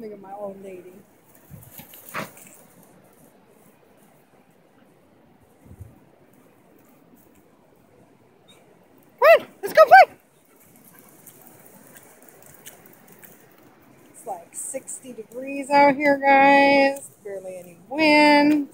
Look at my old lady. Come let's go play. It's like 60 degrees out here, guys. Barely any wind.